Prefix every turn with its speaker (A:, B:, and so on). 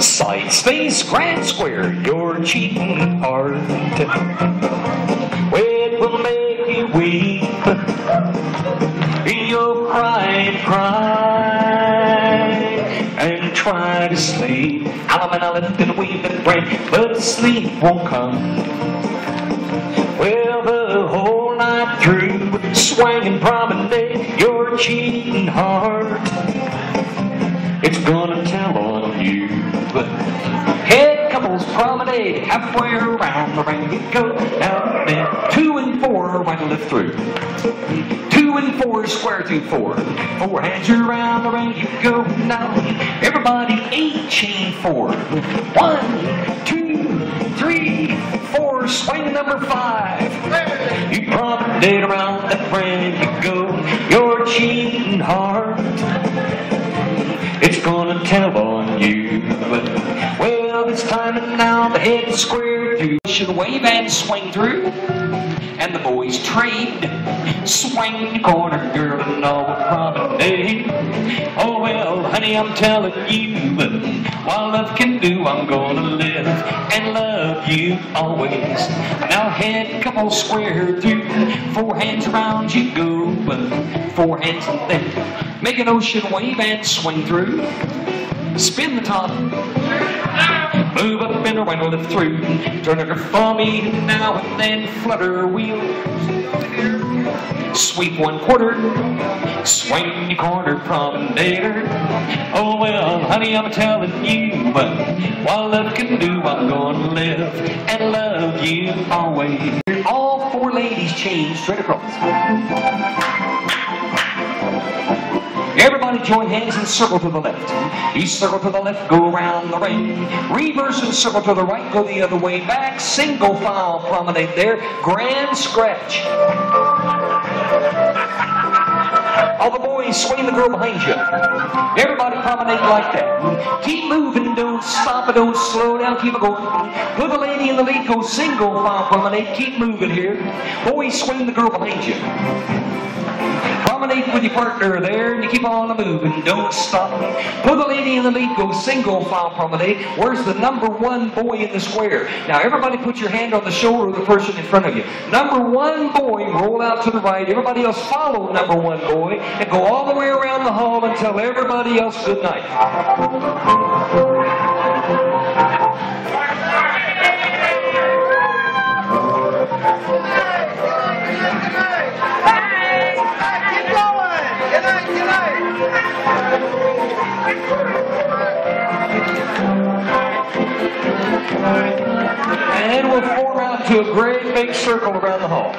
A: Sides face, grand square, your cheating heart. It will make you weep. You'll cry and cry and try to sleep. I'm and I lift and weave and break, but sleep won't come. Well, the whole night through, swinging promenade, your cheating heart. You. Head couples promenade halfway around the ring. You go down there, two and four, right to left through. Two and four, square through four. Four hands around the ring. You go now. Everybody eight chain four. One, two, three, four. Swing number five. You promenade around the ring. You go. Now the head square through. Should wave and swing through. And the boys trade. Swing the corner, girl, and all the promenade. Eh? Oh, well, honey, I'm telling you. While love can do, I'm gonna live and love you always. Now, head, come on, square through. Four hands around you go. Four hands and then make an ocean wave and swing through. Spin the top. Move up and around it through. Turn it for me now and then. Flutter wheel. Sweep one quarter. Swing your corner promenader. Oh well, honey, I'm telling you. While love can do, I'm gonna live and love you always. All four ladies change straight across. Everybody join hands and circle to the left. You circle to the left, go around the ring. Reverse and circle to the right, go the other way back. Single file promenade there. Grand scratch. All the boys swing the girl behind you. Everybody promenade like that. Keep moving, don't stop it, don't slow down, keep it going. Put the lady in the lead, go single file promenade. Keep moving here. Boys swing the girl behind you. Promenade with your partner there, and you keep on moving. Don't stop. Put the lady in the lead, go single file promenade. Where's the number one boy in the square? Now, everybody put your hand on the shoulder of the person in front of you. Number one boy, roll out to the right. Everybody else follow number one boy and go all the way around the hall and tell everybody else good night. And then we'll form out to a great big circle around the hall.